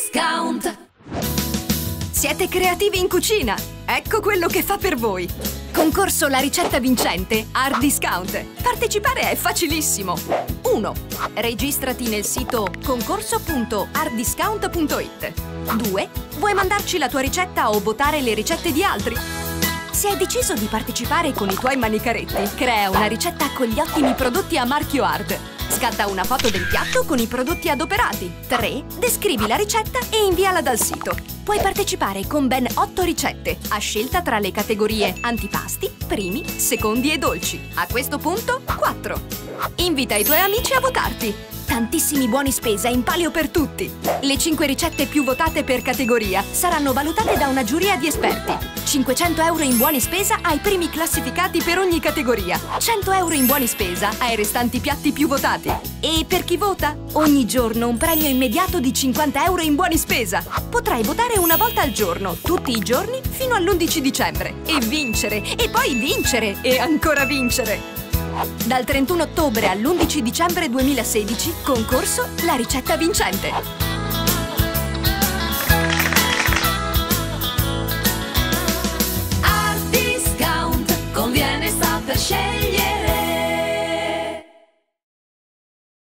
discount. Siete creativi in cucina? Ecco quello che fa per voi! Concorso La ricetta vincente Hard Discount. Partecipare è facilissimo. 1. Registrati nel sito concorso.harddiscount.it 2. Vuoi mandarci la tua ricetta o votare le ricette di altri? Se hai deciso di partecipare con i tuoi manicaretti, crea una ricetta con gli ottimi prodotti a marchio Hard. Scatta una foto del piatto con i prodotti adoperati. 3. Descrivi la ricetta e inviala dal sito. Puoi partecipare con ben 8 ricette, a scelta tra le categorie antipasti, primi, secondi e dolci. A questo punto, 4. Invita i tuoi amici a votarti. Tantissimi buoni spesa in palio per tutti. Le 5 ricette più votate per categoria saranno valutate da una giuria di esperti. 500 euro in buoni spesa ai primi classificati per ogni categoria. 100 euro in buoni spesa ai restanti piatti più votati. E per chi vota? Ogni giorno un premio immediato di 50 euro in buoni spesa. Potrai votare una volta al giorno, tutti i giorni, fino all'11 dicembre. E vincere, e poi vincere, e ancora vincere. Dal 31 ottobre all'11 dicembre 2016, concorso La ricetta vincente.